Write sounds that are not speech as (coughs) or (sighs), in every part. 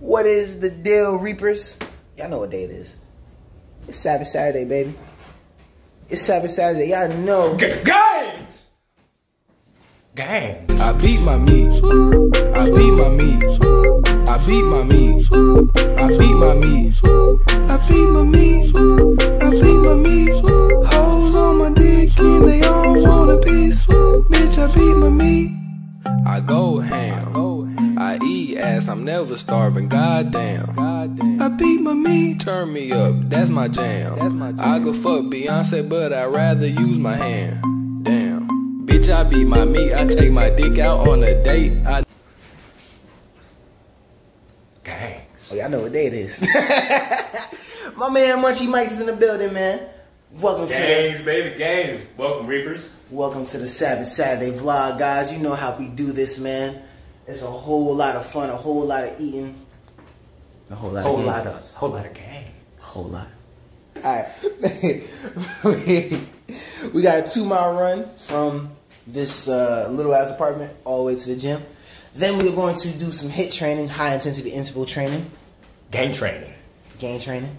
What is the deal, Reapers? Y'all know what day it is. It's Savage Saturday, baby. It's Savage Saturday. Y'all know. Gangs! Gangs. I beat my meat. I beat my meat. I beat my meat. I beat my meat. I beat my meat. I beat my meat. Hoes on my dick and they all want a piece. Bitch, I beat my meat. I go ham. I eat ass. I'm never starving. Goddamn. I beat my meat. Turn me up. That's my jam. I go fuck Beyonce, but I'd rather use my hand. Damn. Bitch, I beat my meat. I take my dick out on a date. I Gangs. Oh, y'all know what day it is. (laughs) My man Munchie Mike's is in the building, man. Welcome to the, Gangs, baby, gangs. Welcome, Reapers. welcome to the Savage Saturday vlog, guys. You know how we do this, man. It's a whole lot of fun, a whole lot of eating, a whole lot Whole of lot games. of, whole lot of gangs. whole lot. All right, (laughs) we got a two mile run from this uh, little ass apartment all the way to the gym. Then we are going to do some HIIT training, high intensity interval training. Gang training. game training.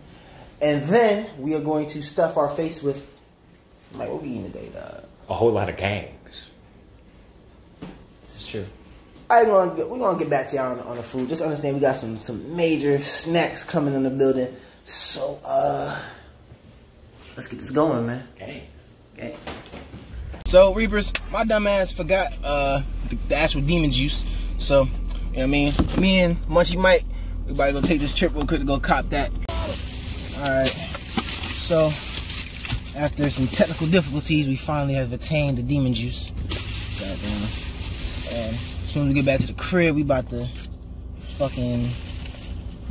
And then we are going to stuff our face with, like, what we eating today, dog? A whole lot of gangs. This is true. I gonna get, we're gonna get back to y'all on, on the food. Just understand we got some some major snacks coming in the building. So uh, let's get this going, man. So Reapers, my dumb ass forgot uh the, the actual demon juice. So you know what I mean. Me and Munchie Mike, we about to go take this trip real quick to go cop that. All right. So after some technical difficulties, we finally have attained the demon juice. Goddamn. And as soon as we get back to the crib, we about to fucking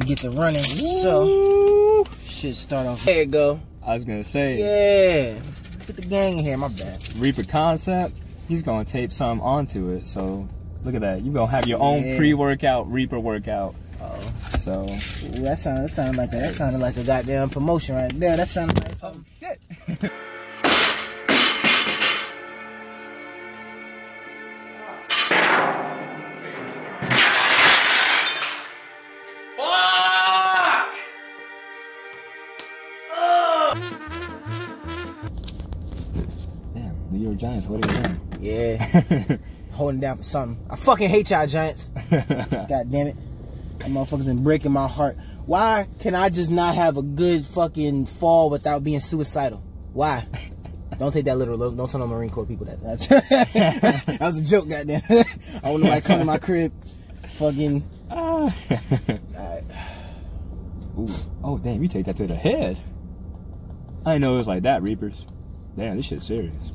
get to running. So should start off. There you go. I was gonna say, Yeah. Put the gang in here, my bad. Reaper concept, he's gonna tape some onto it. So look at that. You gonna have your own pre-workout Reaper workout. Oh. So Ooh, that sounded that sounded like a, that sounded like a goddamn promotion right there. That sounded like something good. (laughs) Giants, what are you doing? Yeah. (laughs) Holding down for something. I fucking hate y'all Giants. (laughs) God damn it. That motherfucker's been breaking my heart. Why can I just not have a good fucking fall without being suicidal? Why? Don't take that literal. Don't tell no Marine Corps people that. That's (laughs) that was a joke, goddamn. I know why come to my crib. Fucking. (sighs) Ooh. Oh damn, you take that to the head. I didn't know it was like that, Reapers. Damn, this shit's serious.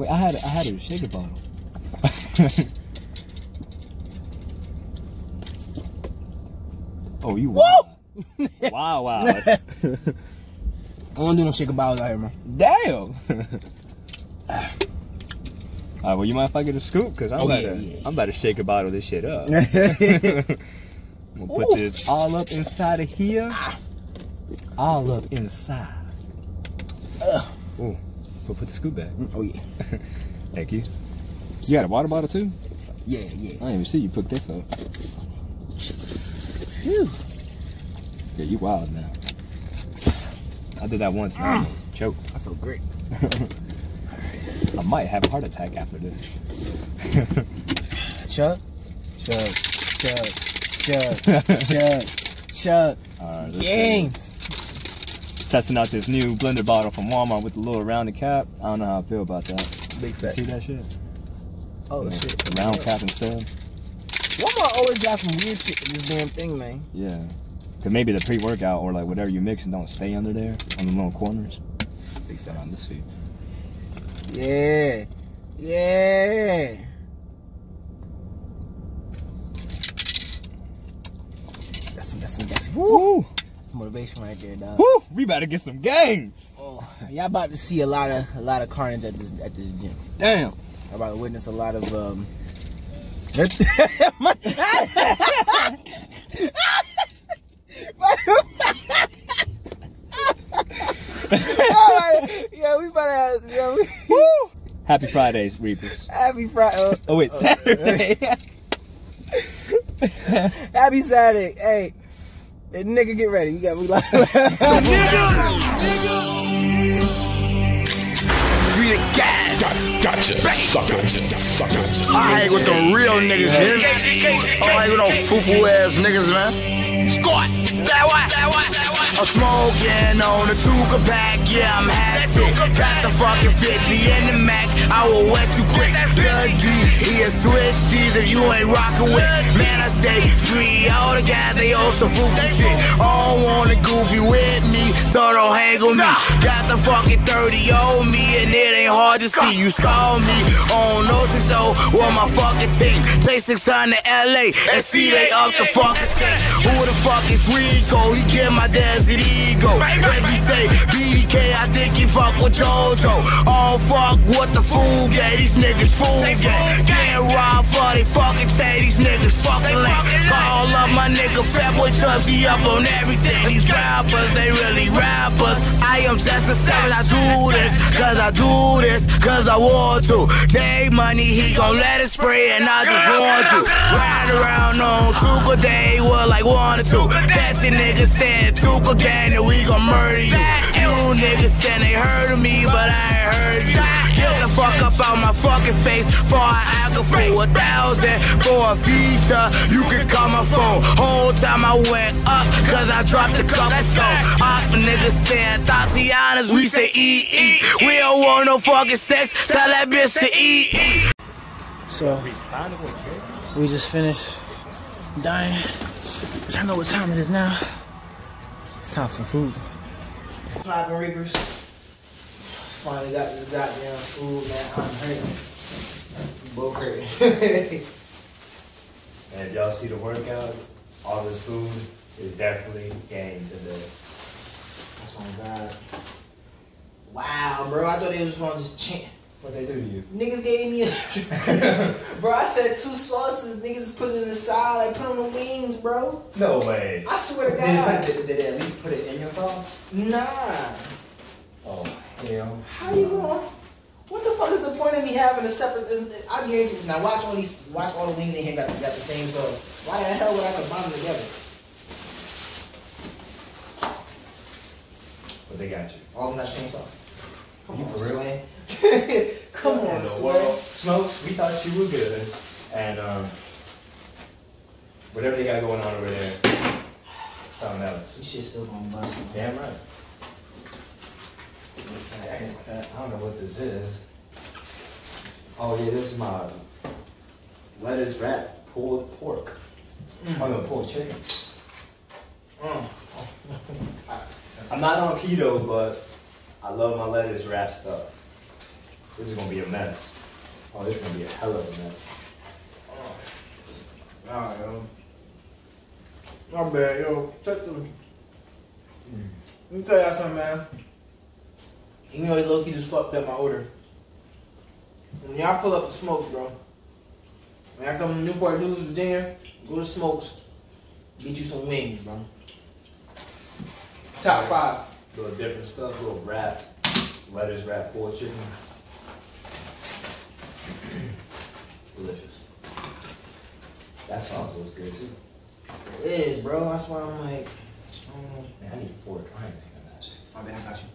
Wait, I had I had a shaker bottle. (laughs) oh, you wow. wow, wow. I don't do no shaker bottles out here, man. Damn. (sighs) Alright, well, you mind if I get a scoop? Because I'm, Oh, about yeah, to, yeah. I'm about to shake a bottle of this shit up. (laughs) (laughs) We'll put Ooh. this all up inside of here. Ah. All up inside. Ugh. Ooh. Put the scoop back. Mm, oh yeah. (laughs) Thank you. You got a water bottle too? Yeah, yeah. I didn't even see you put this up. Phew. Yeah, you wild now. I did that once and I ah. almost choked. I feel great. (laughs) I might have a heart attack after this. (laughs) Chug, chug, chug, chug, chug, chug. Alright, let's Games. this. Testing out this new blender bottle from Walmart with the little rounded cap. I don't know how I feel about that. Big facts. see that shit? Oh Yeah, shit. The round cap instead. Walmart always got some weird shit in this damn thing, man. Yeah. Cause maybe the pre-workout or like whatever you mix and don't stay under there on the little corners. Big Hold on, let's see. Yeah. Yeah. That's some, that's some, that's some, woo. Motivation right there, dog. Woo! We better get some gangs. Oh, y'all about to see a lot of a lot of carnage at this at this gym. Damn. I'm about to witness a lot of um. (laughs) Yeah, we about to have, yeah, we, Happy Fridays, Reapers. happy Friday. Oh wait, Saturday. (laughs) Happy Saturday. Hey, hey, nigga, get ready. We got we like. (laughs) Free the gas. Gotcha, sucker, sucker. I hang with them real niggas, you hear me? I don't hang with no foo-foo ass niggas, man. Scott, that what? That what? I'm smoking on the Tuka pack, yeah, I'm happy. Got the fucking 50 in the Mac, I will wet you quick. Blood D, he a switch tees if you ain't rockin' with. Man, I say free, all the guys, they all some foofy shit. All wanna goofy with me, so don't hang with me. Got the fucking 30 on me, and it ain't hard to see. You saw me on 060 with my fucking team. Take 600 LA and see they up the fucking stage. Who the fuck is Rico? He get my dad's ego. Baby say BK, I think he fuck with JoJo. Oh fuck what the fool gay. These niggas fool. Getting robbed for they fucking say these niggas fucking lame. Call up my nigga Fatboy Chubbs, he up on everything. These rappers, they really rappers. I am just a seven, I do this, cause I do this, cause I want to. Take money, he gon' let it spray, and I just want to. Ride around on Tuka Day, was like one or two. That's your niggas said Tuka gang, and we gon' murder you. You niggas said they heard of me, but I ain't heard you. Get the fuck up out my fucking face for an alcohol for a thousand for a feature. You can call my phone. Whole time I went up, cause I dropped a couple songs. Off niggas saying Tatiana's, we say E E. We don't want no fucking sex, tell that bitch to E E. so we just finished dying. But I know what time it is now. It's time for some food. Poppin' Reapers. Finally got this goddamn food, man. I'm hurting. Both hurting. (laughs) And if y'all see the workout, all this food is definitely gained today. That's on God. Wow, bro. I thought they was gonna just chant. What they do to you? Niggas gave me a. (laughs) bro, I said two sauces. Niggas put it in the side, like put on the wings, bro. No way. I swear to God. did, did they at least put it in your sauce? Nah. Oh, hell. How you going? What the fuck is the point of me having a separate? Um, I guarantee. Now watch all these. Watch all the wings in here got, got the same sauce. Why the hell would I combine them together? But they got you. All of them got the same sauce. Come You on, for real? Sway. (laughs) Come on, the Sway. Smokes, we thought you were good. And um, whatever they got going on over there, something else. This shit still gonna bust. man. Damn right. I don't know what this is. Oh yeah, this is my lettuce wrap pulled pork. I'm Oh no, pulled chicken. Mm. (laughs) I'm not on keto, but I love my lettuce wrap stuff. This is gonna be a mess. Oh, this is gonna be a hell of a mess. Oh, nah, yo. My bad, yo. Check the. Hmm. Let me tell y'all something, man. Even though Loki just fucked up my order. When y'all pull up the smokes, bro. When y'all come to Newport News, Virginia, go to Smokes. Get you some wings, bro. Top five. Little different stuff, little wrap, lettuce wrap pulled chicken. Delicious. That sauce was good too. It is, bro. That's why I'm like, um, Man, I need a fork. I ain't thinking that shit. my bad, I got you.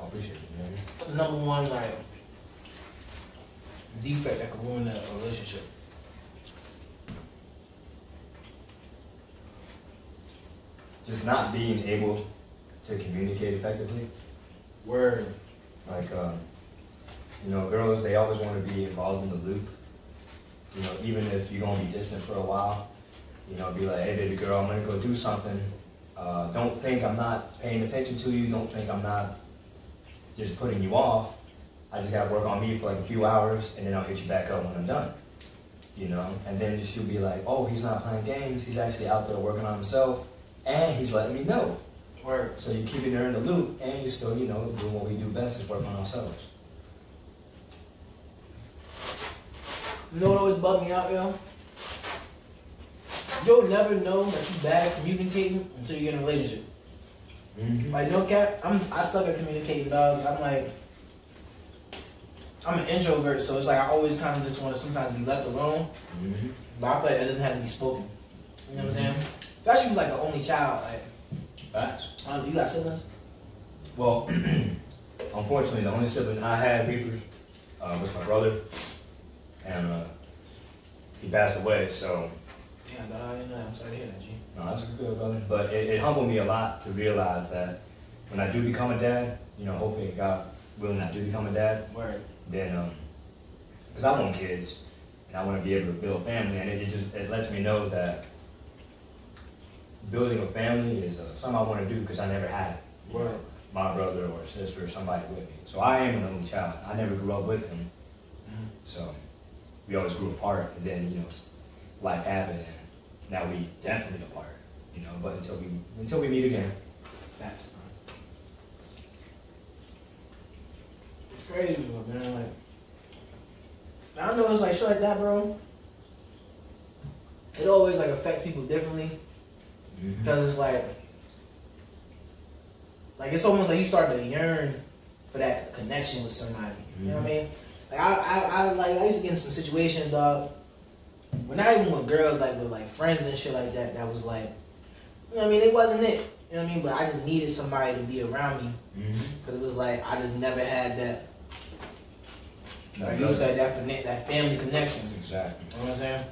I appreciate you, man. the number one like defect that could ruin a relationship. Just not being able to communicate effectively. Word. Like, um, you know, girls, they always want to be involved in the loop. You know, even if you're going to be distant for a while, you know, be like, hey, baby girl, I'm going to go do something. Uh, don't think I'm not paying attention to you. Don't think I'm not just putting you off. I just got to work on me for like a few hours, and then I'll hit you back up when I'm done. You know, and then she'll be like, oh, he's not playing games. He's actually out there working on himself, and he's letting me know. Word. So you're keeping her in the loop, and you're still, you know, doing what we do best is work on ourselves. You know what always bugged me out, yo? You'll never know that you're bad at communicating until you get in a relationship. Mm-hmm. Like no cap, I'm I suck at communicating, dogs. I'm like, I'm an introvert, so it's like I always kind of just want to sometimes be left alone. Mm-hmm. But I feel like that doesn't have to be spoken. You know what I'm saying? Especially like the only child. Like, Facts. I you got siblings? Well, (clears throat) unfortunately, the only sibling I had, Reapers, uh, was my brother, and uh, he passed away. So, Yeah, I didn't know. I'm sorry to hear that, G. no, that's good, brother. But it, it humbled me a lot to realize that when I do become a dad, you know, hopefully God willing, I do become a dad, Word. then, um, because I want kids and I want to be able to build a family, and it, just it lets me know that building a family is uh, something I want to do because I never had it. know, my brother or sister or somebody with me. So I am an only child. I never grew up with him, Mhm. so we always grew apart, and then you know life happened, and now we definitely apart. You know, but until we until we meet again. That's bro. It's crazy, bro, man. Like, I don't know, it's like shit like that, bro. It always like affects people differently mm-hmm. because it's like, like it's almost like you start to yearn for that connection with somebody. You know what I mm-hmm. mean? Like I, I, I like I used to get in some situations, dog. But not even with girls, like with like friends and shit like that. That was like, you know what I mean? It wasn't it. You know what I mean? But I just needed somebody to be around me Mm-hmm. because it was like I just never had that. That Like you said, brother, that connect, that family connection. exactly. You know what I'm saying?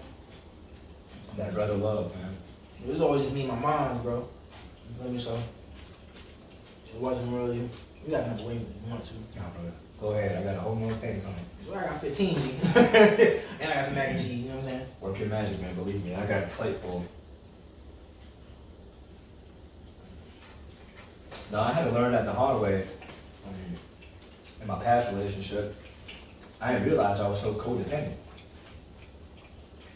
That brother love, man. It was always just me and my mom, bro. You feel me? So it wasn't really. You got enough weight if you want to. Nah, brother. Go ahead. I got a whole more thing coming. So I got 15 G. (laughs) and I got some mac and cheese. You know what I'm saying? Work your magic, man. Believe me, I got a plate full. No, I had to learn that the hard way. In my past relationship, I didn't realize I was so codependent.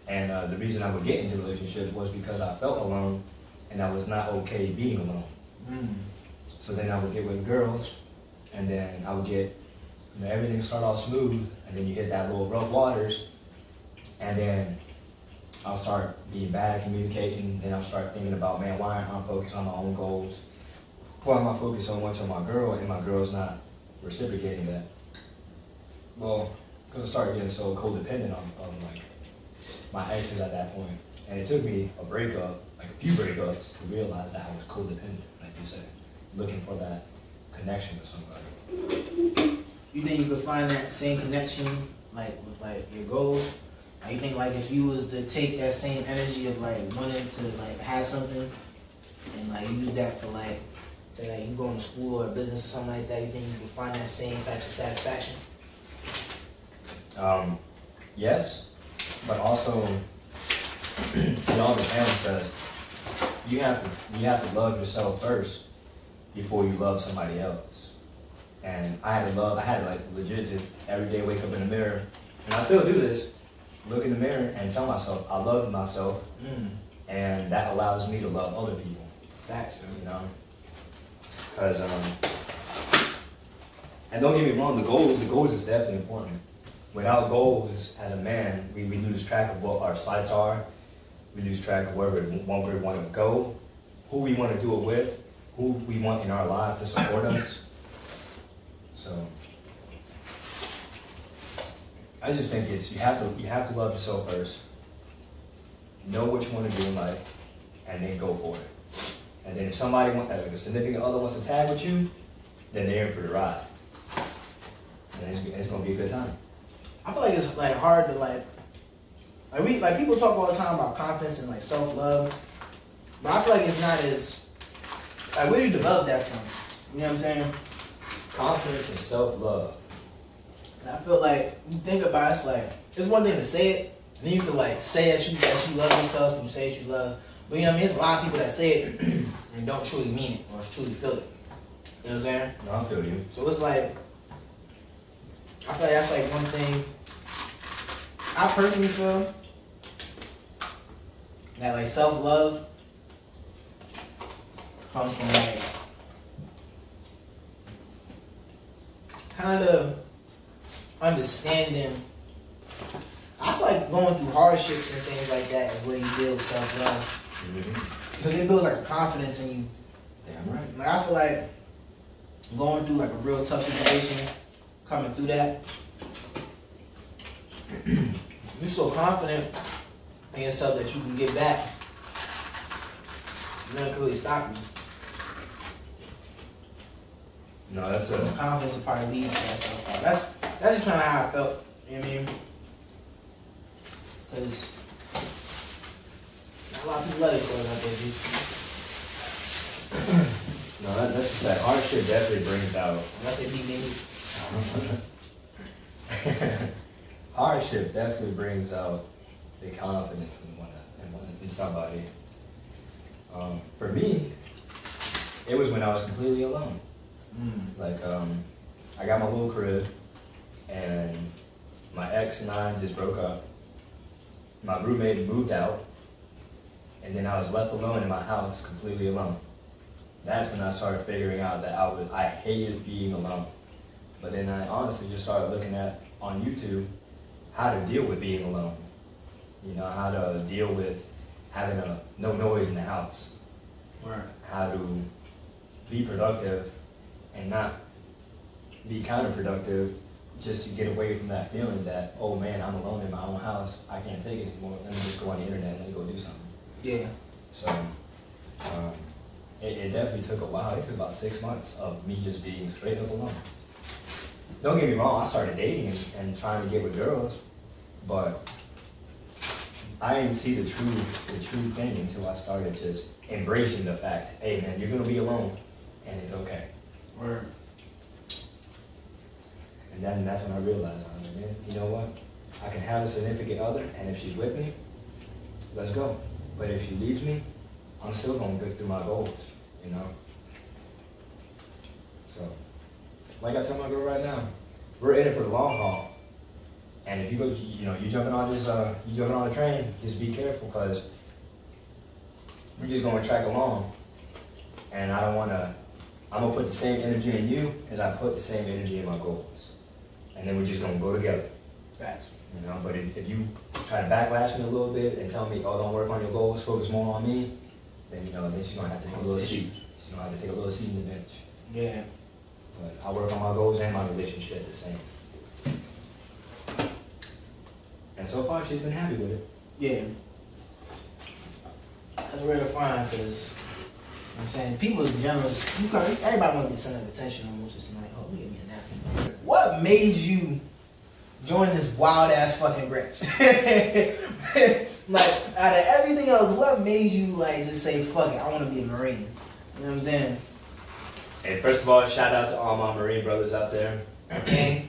And uh, the reason I would get into relationships was because I felt alone, and I was not okay being alone. Mm. So then I would get with girls, and then I would get, you know, everything start off smooth, and then you hit that little rough waters, and then I'll start being bad at communicating. Then I'll start thinking about, man, why aren't I focused on my own goals? Why am I focused so much on my girl, and my girl's not reciprocating that? Well, because I started getting so codependent on, on like my exes at that point, and it took me a breakup, like a few breakups, to realize that I was codependent, like you said, looking for that connection with somebody. You think you could find that same connection, like with like your goals? Like you think like if you was to take that same energy of like wanting to like have something and like use that for like say like you going to school or business or something like that, you think you could find that same type of satisfaction? Um, yes, but also (clears throat) it all depends because you have to you have to love yourself first before you love somebody else. And I had to love I had to like legit just every day wake up in the mirror, and I still do this. Look in the mirror and tell myself I love myself, Mm. and that allows me to love other people. Facts. You know, because um, and don't get me wrong, the goals the goals is definitely important. Without goals, as a man, we, we lose track of what our sights are. We lose track of where we, where we want to go, who we want to do it with, who we want in our lives to support us. So, I just think it's you have to you have to love yourself first. Know what you want to do in life, and then go for it. And then if somebody want, like a significant other wants to tag with you, then they're in for the ride. And it's, it's gonna be a good time. I feel like it's like hard to like like we like people talk all the time about confidence and like self love, but I feel like it's not as like where do you develop that from? You know what I'm saying? Confidence and self love. I feel like you think about it, it's like it's one thing to say it, and then you can like say that you that you love yourself and you say that you love, but you know what I mean? It's a lot of people that say it (clears throat) and don't truly mean it or truly feel it. You know what I'm saying? No, I feel you. So it's like I feel like that's like one thing I personally feel that like self love comes from like kind of understanding. I feel like going through hardships and things like that is where you build self love Mm-hmm. because it builds like a confidence in you Damn right. like I feel like going through like a real tough situation, coming through that, (clears throat) You're so confident in yourself that you can get back. Nothing can really stop you. No, that's a confidence will probably lead to that. That's that's just kind of how I felt. You know what I mean? Because a lot of people love themselves out there, dude. no, that, that's that hardship definitely brings out Unless they beat me. (laughs) hardship definitely brings out the confidence in one in, one, in somebody. Um, for me, it was when I was completely alone. Mm. Like, um, I got my little crib, and my ex and I just broke up. My roommate moved out, and then I was left alone in my house, completely alone. That's when I started figuring out that I was I hated being alone. But then I honestly just started looking at on YouTube how to deal with being alone. You know, how to deal with having a no noise in the house Right. how to be productive and not be counterproductive just to get away from that feeling that, oh man, I'm alone in my own house. I can't take it anymore. Let me just go on the internet and let me go do something. Yeah. So um, it, it definitely took a while. It took about six months of me just being straight up alone. Don't get me wrong, I started dating and, and trying to get with girls, but I didn't see the true the true thing until I started just embracing the fact, hey man, you're gonna be alone and it's okay. And then that's when I realized, I like, man, you know what? I can have a significant other, and if she's with me, let's go. But if she leaves me, I'm still gonna get through my goals, you know? So, like I tell my girl right now, we're in it for the long haul. And if you go, you know, you jumping on this, uh, you jumping on the train, just be careful, cause we're just gonna track along. And I don't wanna, I'm gonna put the same energy in you as I put the same energy in my goals. And then we're just gonna go together, Facts. you know? But if, if you try to backlash me a little bit and tell me, oh, don't work on your goals, focus more on me, then, you know, then she's gonna have to take a little seat. She's gonna have to take a little seat in the bench. Yeah. But I work on my goals and my relationship the same. And so far, she's been happy with it. Yeah. That's rare to find because, you know what I'm saying, people in general, you got, everybody want to be center of attention almost. Just like, oh, look at me a napkin. What made you join this wild ass fucking branch? (laughs) like, out of everything else, what made you, like, just say, fuck it, I want to be a Marine? You know what I'm saying? Hey, first of all, shout out to all my Marine brothers out there. Okay?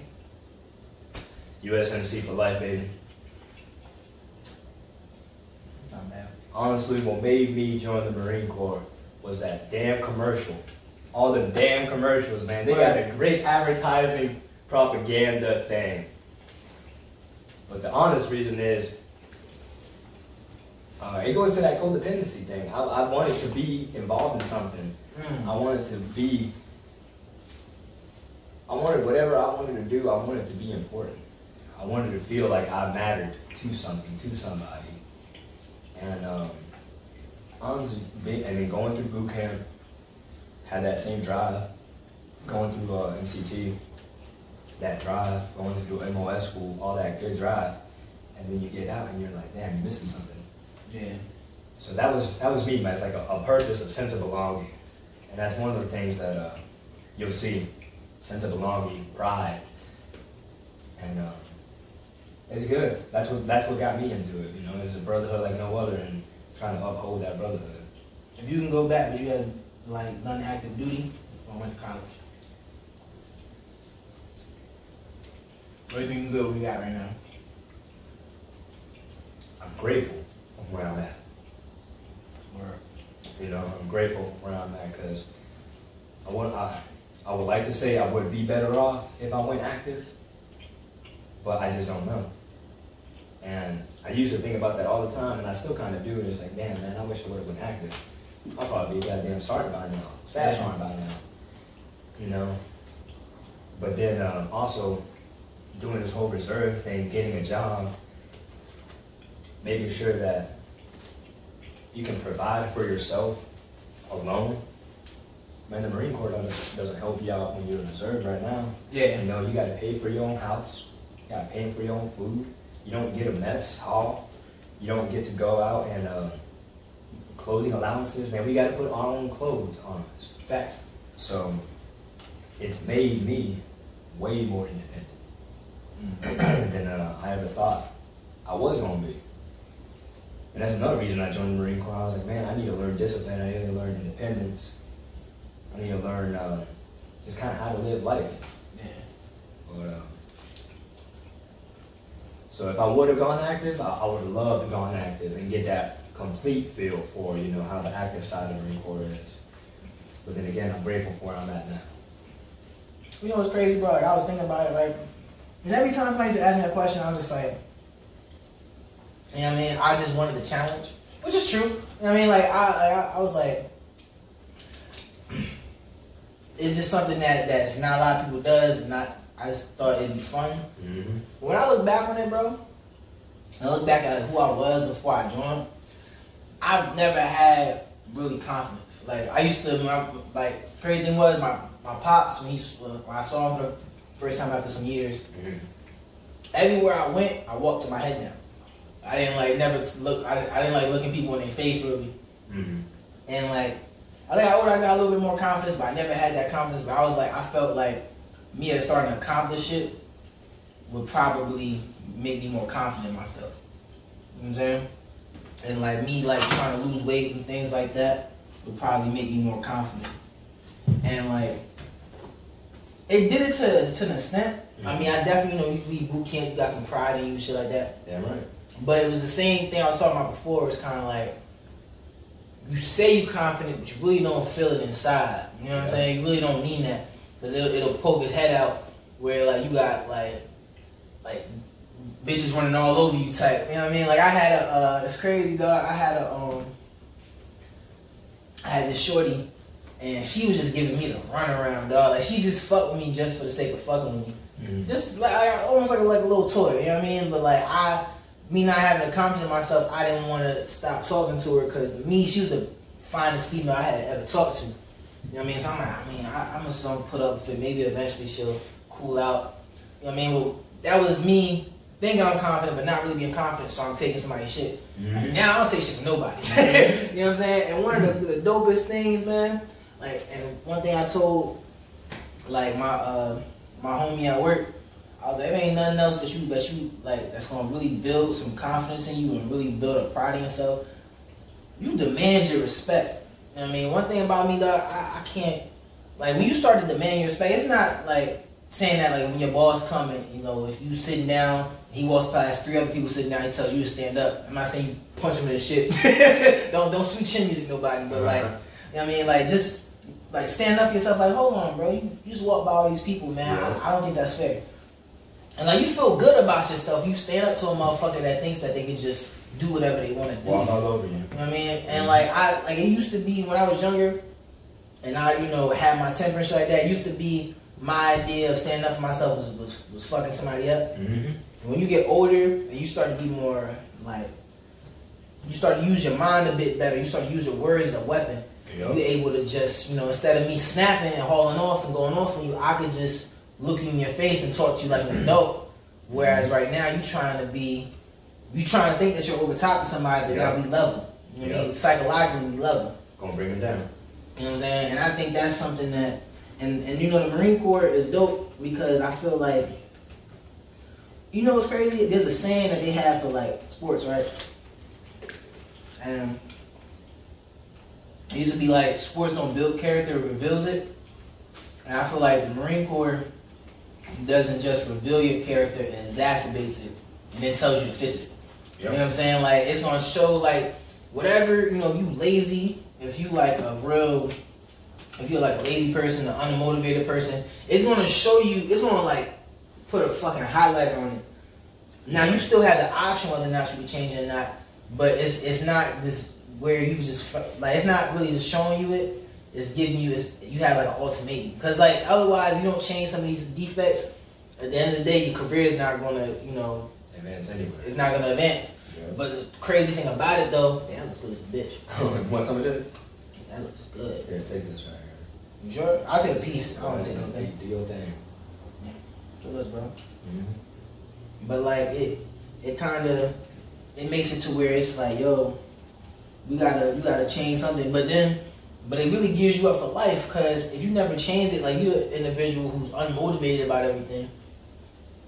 (clears throat) USMC for life, baby. Not bad. Honestly, what made me join the Marine Corps was that damn commercial. All the damn commercials, man. They got a great advertising propaganda thing. But the honest reason is, uh, it goes to that codependency thing. I, I wanted to be involved in something. Mm. I wanted to be. I wanted whatever I wanted to do. I wanted to be important. I wanted to feel like I mattered to something, to somebody. And um, honestly, I mean, going through boot camp, had that same drive. Going through uh, MCT, that drive. Going to do MOS school, all that good drive. And then you get out and you're like, damn, you're missing something. Yeah. So that was that was me, man. It's like a, a purpose, a sense of belonging, and that's one of the things that uh, you'll see: sense of belonging, pride, and uh, it's good. That's what that's what got me into it. You know, it's a brotherhood like no other, and trying to uphold that brotherhood. If you can go back, would you have, like, done active duty or went to college? What do you think good we got right now? I'm grateful of where I'm at. Or You know, I'm grateful where I'm at because I want I, I would like to say I would be better off if I went active, but I just don't know. And I used to think about that all the time, and I still kind of do. And it's like, damn, man, I wish I would have went active. I'd probably be a goddamn sergeant by now, staff sergeant by now. You know. But then um, also doing this whole reserve thing, getting a job, making sure that you can provide for yourself alone. Man, the Marine Corps doesn't, doesn't help you out when you're in reserve right now. yeah, You know, you got to pay for your own house. You gotta pay for your own food. You don't get a mess hall. You don't get to go out and uh, clothing allowances. Man, we gotta put our own clothes on us. Facts. So it's made me way more independent than uh, I ever thought I was gonna be. And that's another reason I joined the Marine Corps. I was like, man, I need to learn discipline. I need to learn independence. I need to learn uh, just kind of how to live life. Yeah. But, uh, so if I would have gone active, I, I would have loved to gone active and get that complete feel for you know how the active side of the Marine Corps is. But then again, I'm grateful for where I'm at now. You know what's crazy, bro? Like I was thinking about it, right? And every time somebody used to ask me that question, I was just like, you know what I mean? I just wanted the challenge, which is true. You know what I mean? Like I, I, I was like, (clears throat) it's just something that that's not a lot of people does, not. I just thought it'd be fun. Mm-hmm. When I look back on it, bro, I look back at who I was before I joined. I've never had really confidence. Like I used to, my, like crazy thing was my my pops when he when I saw him for the first time after some years. Mhm. Everywhere I went, I walked with my head down. I didn't like never look. I, didn't- I didn't like looking people in their face really. Mm-hmm. And like, I think I older, I got a little bit more confidence, but I never had that confidence. But I was like, I felt like me as starting to accomplish it would probably make me more confident in myself. You know what I'm saying? And like me, like trying to lose weight and things like that would probably make me more confident. And like, it did it to to an extent. I mean, I definitely you know you leave boot camp, you got some pride in you, shit like that. Damn right. But it was the same thing I was talking about before. It's kind of like you say you confident, but you really don't feel it inside. You know what I'm saying? You really don't mean that because it'll, it'll poke his head out where like you got like like bitches running all over you type. You know what I mean? Like I had a uh, it's crazy dog. I had a um I had this shorty and she was just giving me the runaround dog. Like she just fucked with me just for the sake of fucking with me Mm-hmm. just like almost like a, like a little toy, you know what I mean? But like I, me not having a confidence in myself, I didn't want to stop talking to her because me, she was the finest female I had ever talked to. You know what I mean? So I'm like, I mean, I, I'm just gonna put up with it. Maybe eventually she'll cool out. You know what I mean? Well, that was me thinking I'm confident, but not really being confident. So I'm taking somebody's shit. Mm-hmm. Now I don't take shit from nobody. (laughs) you know what I'm saying? And one of the, the dopest things, man, like, and one thing I told, like my uh my homie at work, I was like, there ain't nothing else that you that you like that's gonna really build some confidence in you and really build a pride in yourself. You demand your respect. You know I mean? One thing about me, dog, I, I can't like when you start to demand your space, It's not like saying that like when your boss coming, you know, if you sitting down, he walks past three other people sitting down, he tells you to stand up. I'm not saying you punch him in the shit. (laughs) don't don't sweet chin music nobody, but like, uh-huh. you know what I mean, like just like stand up for yourself. Like, hold on, bro, you, you just walk by all these people, man. Yeah. I, I don't think that's fair. And like you feel good about yourself. You stand up to a motherfucker that thinks that they can just do whatever they want to do. Walk all over you. You know what I mean? And like I like it used to be when I was younger and I, you know, had my temper and shit like that, it used to be my idea of standing up for myself was was, was fucking somebody up. Mm-hmm. When you get older and you start to be more like you start to use your mind a bit better, you start to use your words as a weapon. You're able to just, you know, instead of me snapping and hauling off and going off on you, I could just look you in your face and talk to you like an adult. Whereas right now you trying to be you trying to think that you're over top of somebody, but Yeah. now we level. You know what I Yeah. mean? Psychologically we level. Gonna bring them down. You know what I'm saying? And I think that's something that, and, and you know, the Marine Corps is dope because I feel like, you know what's crazy? There's a saying that they have for like sports, right? And it used to be like, sports don't build character, it reveals it. And I feel like the Marine Corps doesn't just reveal your character and exacerbates it and then tells you to fix it. You know what I'm saying? Like it's gonna show like whatever, you know, you lazy, if you like a real if you're like a lazy person, an unmotivated person, it's gonna show you it's gonna like put a fucking highlight on it. Now you still have the option whether or not you can change it or not, but it's it's not this where you just like it's not really just showing you it. It's giving you it's you have like an ultimatum because like otherwise you don't change some of these defects. At the end of the day, your career is not gonna you know Advance anyway. it's not gonna advance. Yeah. But the crazy thing about it though, damn, that looks good as a bitch. (laughs) Want some of this? That looks good. Here, take this right You sure? I'll take a piece. I here. don't take no do, do your thing. So let's, bro. Mm-hmm. but like it, it kind of, it makes it to where it's like, yo, we gotta, you gotta change something. But then, but it really gears you up for life because if you never changed it, like you're an individual who's unmotivated about everything.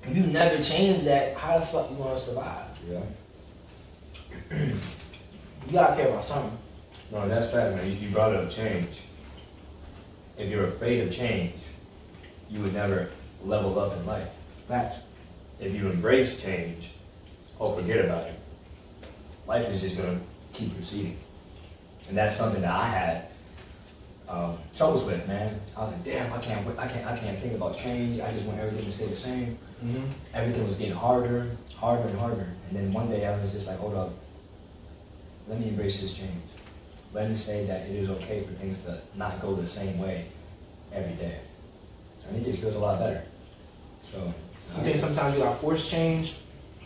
If you never change that, how the fuck you gonna survive? Yeah. You gotta care about something. No, that's fact, man. You, you brought up change. If you're afraid of change, you would never level up in life. Facts. If you embrace change, oh, forget about it. Life is just gonna keep proceeding, and that's something that I had troubles with, man. I was like, damn, I can't, wait- I can't, I can't think about change. I just want everything to stay the same. Mm-hmm. Everything was getting harder, harder and harder. And then one day I was just like, hold up, let me embrace this change. Let me say that it is okay for things to not go the same way every day. And it just feels a lot better. So, You think sometimes you got force change,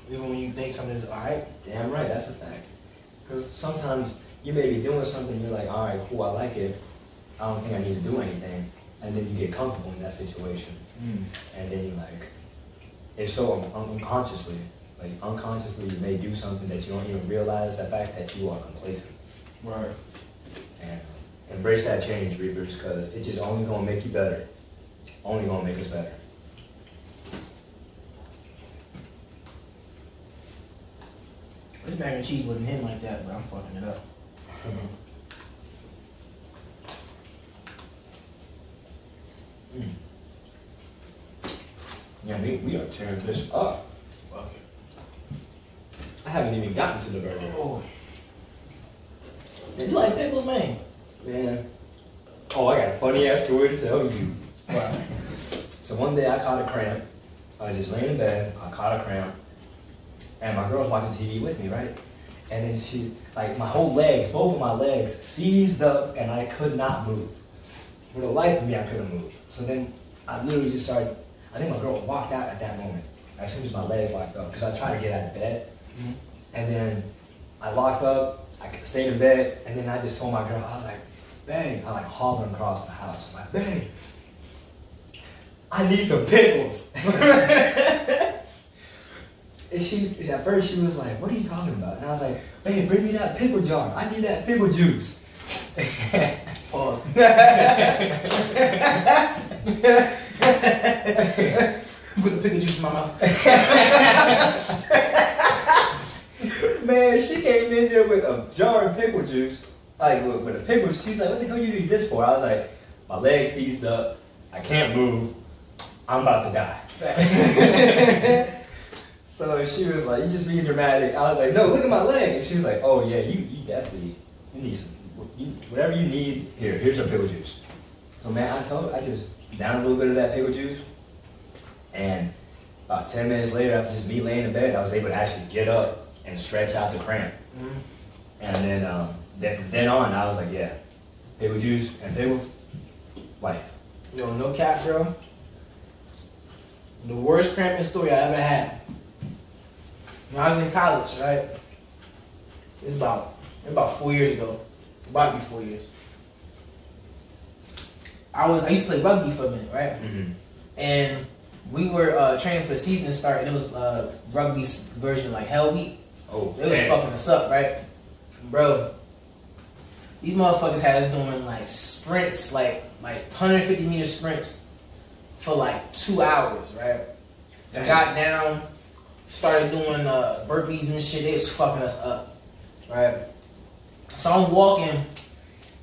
even when you think something's alright. Damn right, that's a fact. Because sometimes you may be doing something, you're like, all right, cool, I like it. I don't think I need to do anything. And then you get comfortable in that situation. Mm. And then you like, it's so un- unconsciously, like unconsciously you may do something that you don't even realize the fact that you are complacent. Right. And embrace that change, Reapers, because it's just only gonna make you better. Only gonna make us better. This mac and cheese wouldn't hit like that, but I'm fucking it up. (laughs) Mm. Yeah, we, we are tearing this up. Fuck it. I haven't even gotten to the burger. Oh. You like pickles, man? Man. Oh, I got a funny ass story to tell you. Wow. So one day I caught a cramp. I was just laying in bed. I caught a cramp. And my girl's watching TV with me, right? And then she, like, my whole legs, both of my legs seized up and I could not move. For the life of me, I couldn't move. So then I literally just started, I think my girl walked out at that moment. As soon as my legs locked up, because I tried to get out of bed. Mhm. And then I locked up, I stayed in bed, and then I just told my girl, I was like, babe, I like hollering across the house. I'm like, babe, I need some pickles. (laughs) and she, at first she was like, what are you talking about? And I was like, babe, bring me that pickle jar. I need that pickle juice. Pause. (laughs) Put the pickle juice in my mouth. (laughs) Man, she came in there with a jar of pickle juice, like with, with a pickle. She's like, "What the hell you need this for?" I was like, "My leg seized up. I can't move. I'm about to die." (laughs) so she was like, "You just being dramatic." I was like, "No, look at my leg." And she was like, "Oh yeah, you you definitely you need some you, whatever you need. Here, here's some pickle juice." So man, I told I just down a little bit of that pickle juice, and about ten minutes later, after just me laying in bed, I was able to actually get up and stretch out the cramp. Mhm. And then, um, then from then on, I was like, yeah, pickle juice and pickles, life. Yo, no cap, bro. The worst cramping story I ever had. When I was in college, right? It's about it's about four years ago. Be four years. I was I used to play rugby for a minute, right? Mm-hmm. And we were uh, training for the season to start, and it was uh, rugby's version of like Hell Week. Oh, It was man. fucking us up, right? Bro, these motherfuckers had us doing like sprints, like like 150 meter sprints for like two hours, right? Damn. Got down, started doing uh, burpees and shit. It was fucking us up, right? So I'm walking,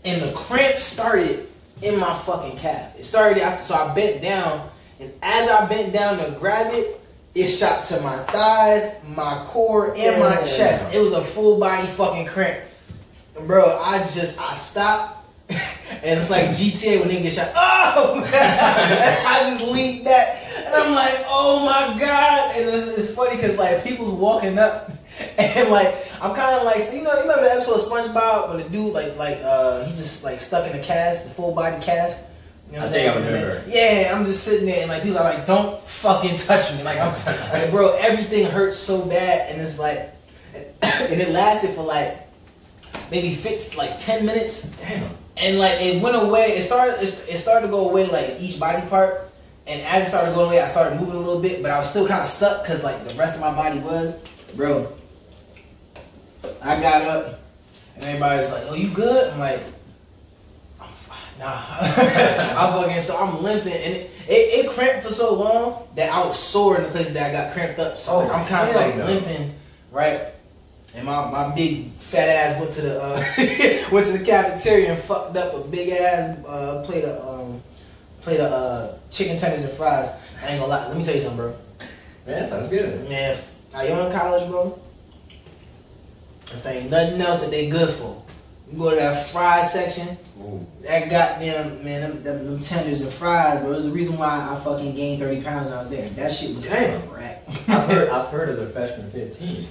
and the cramp started in my fucking calf. It started after, so I bent down, and as I bent down to grab it, it shot to my thighs, my core, and my Damn. chest. It was a full body fucking cramp. And bro, I just I stopped, (laughs) and it's like GTA when they get shot. (laughs) Oh! (laughs) I just leaned back, and I'm like, oh my god! And it's, it's funny because like people's walking up, (laughs) and like I'm kind of like, you know, you remember the episode of SpongeBob when the dude like like uh he's just like stuck in a cast, the full body cast. You know what I'm think I saying? remember. Yeah, I'm just sitting there and like people are like, don't fucking touch me. Like I'm (laughs) like, bro, everything hurts so bad, and it's like, (coughs) and it lasted for like maybe fits like ten minutes, Damn. and like it went away. It started it, it started to go away like each body part, and as it started going away, I started moving a little bit, but I was still kind of stuck because like the rest of my body was, bro. I got up, and everybody's like, "Oh, you good?" I'm like, "I'm fine." Nah, (laughs) I'm fucking. So I'm limping, and it, it, it cramped for so long that I was sore in the places that I got cramped up. So Oh, I'm kind of like no. limping, right? And my, my big fat ass went to the uh, (laughs) went to the cafeteria and fucked up a big ass uh, plate of um plate of uh, chicken tenders and fries. I ain't gonna lie. Let me tell you something, bro. Man, that sounds good. Man, are you in college, bro. If ain't nothing else that they good for, you go to that fry section. Ooh. That goddamn man, them, them, them tenders and fries, bro. Is the reason why I fucking gained thirty pounds when I was there. That shit was Damn. fucking rack. I've heard, I've (laughs) heard of the freshman 15,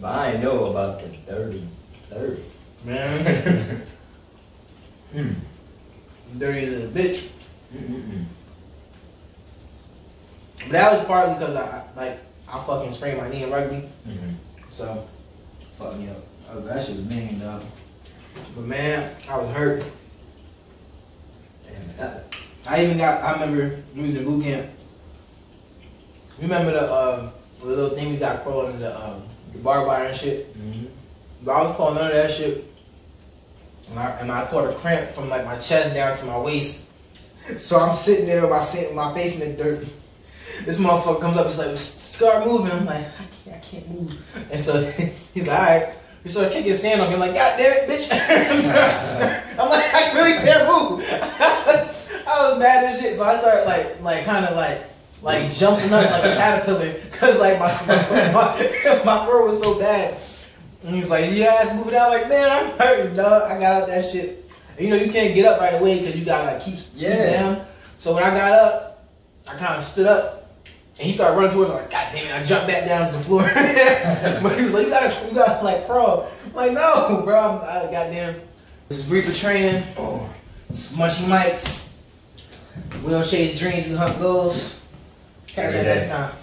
but I ain't know about the dirty 30. man, (laughs) Hmm. dirty as a bitch. Mm-mm-mm. But that was partly because I like I fucking sprained my knee in rugby, Mhm. so fuck me up. Oh, that shit was mean, dog. But man, I was hurt. Damn, that, I even got. I remember we was in boot camp. You remember the uh, the little thing we got crawling the uh, the barbed wire and shit. mhm. But I was calling none of that shit. And I, and I caught a cramp from like my chest down to my waist. (laughs) So I'm sitting there with my, my face in the dirt. This motherfucker comes up, he's like, start moving. I'm like, I can't, I can't move. And so (laughs) he's like, all right. He start kicking sand on me. I'm like, God damn it, bitch. (laughs) I'm like, I really can't move. (laughs) I was mad as shit. So I started like, like kind of like, like jumping up like a caterpillar. Cause like my, my, my fur was so bad. And he's like, your ass moving out. Like, man, I'm hurting, dog. I got out that shit. And, you know, you can't get up right away because you gotta like keep keep Yeah. down. So when I got up, I kind of stood up, and he started running towards me. Like, God damn it! I jumped back down to the floor. (laughs) but he was like, you gotta, you gotta like crawl. I'm like, no, bro. I'm, I, goddamn. This is Reaper training. Oh. It's Munchie Mikes. We don't chase dreams, we hunt goals. Catch you next time.